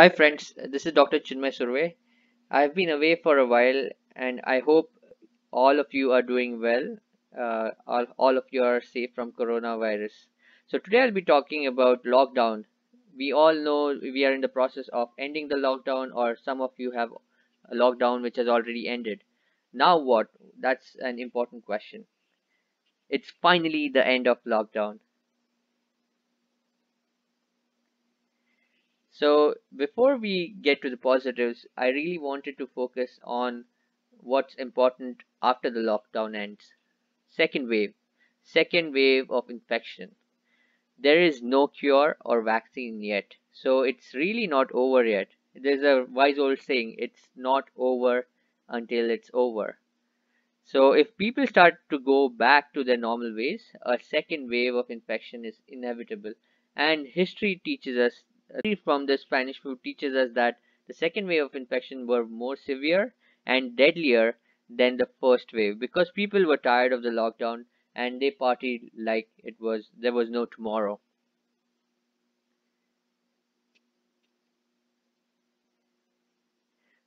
Hi friends, this is Dr. Chinmay Surve. I've been away for a while and I hope all of you are doing well. Uh, all, all of you are safe from coronavirus. So today I'll be talking about lockdown. We all know we are in the process of ending the lockdown or some of you have a lockdown which has already ended. Now what? That's an important question. It's finally the end of lockdown. So before we get to the positives, I really wanted to focus on what's important after the lockdown ends. Second wave. Second wave of infection. There is no cure or vaccine yet. So it's really not over yet. There's a wise old saying, it's not over until it's over. So if people start to go back to their normal ways, a second wave of infection is inevitable. And history teaches us from the Spanish flu teaches us that the second wave of infection were more severe and deadlier than the first wave because people were tired of the lockdown and they partied like it was there was no tomorrow.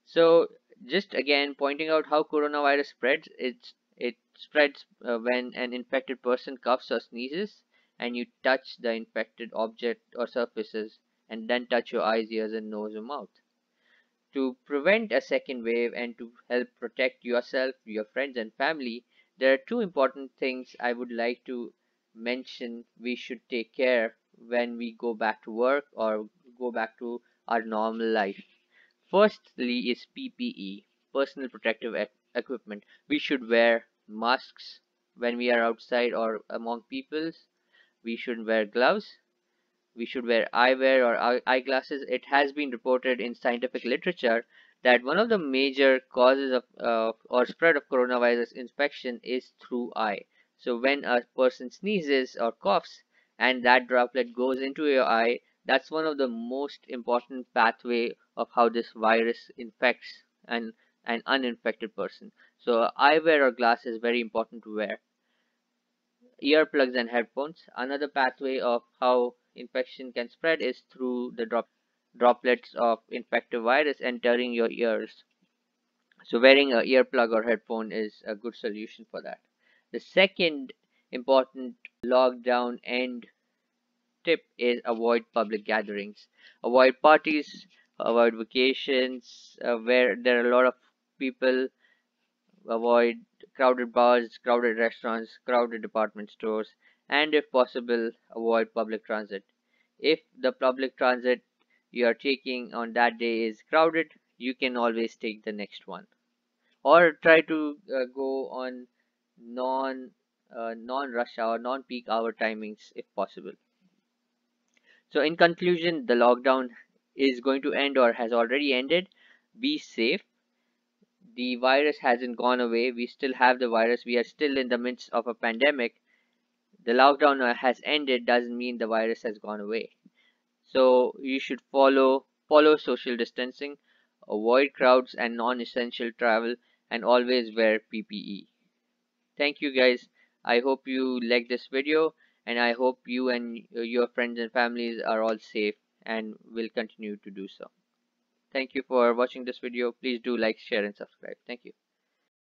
So just again pointing out how coronavirus spreads, it's it spreads uh, when an infected person coughs or sneezes and you touch the infected object or surfaces and then touch your eyes, ears, and nose or mouth. To prevent a second wave and to help protect yourself, your friends, and family, there are two important things I would like to mention we should take care when we go back to work or go back to our normal life. Firstly is PPE, personal protective equipment. We should wear masks when we are outside or among peoples. We should wear gloves we should wear eyewear or eyeglasses. It has been reported in scientific literature that one of the major causes of uh, or spread of coronavirus infection is through eye. So when a person sneezes or coughs and that droplet goes into your eye, that's one of the most important pathway of how this virus infects an, an uninfected person. So eyewear or glass is very important to wear. Earplugs and headphones, another pathway of how infection can spread is through the drop droplets of infective virus entering your ears. So wearing a earplug or headphone is a good solution for that. The second important lockdown end tip is avoid public gatherings. Avoid parties, avoid vacations uh, where there are a lot of people. Avoid crowded bars, crowded restaurants, crowded department stores, and if possible avoid public transit. If the public transit you are taking on that day is crowded you can always take the next one. Or try to uh, go on non uh, non rush hour non peak hour timings if possible. So in conclusion the lockdown is going to end or has already ended. Be safe. The virus hasn't gone away. We still have the virus. We are still in the midst of a pandemic the lockdown has ended doesn't mean the virus has gone away. So you should follow follow social distancing avoid crowds and non-essential travel and always wear ppe thank you guys. I hope you like this video and i hope you and your friends and families are all safe and will continue to do so. Thank you for watching this video. Please do like share and subscribe. Thank you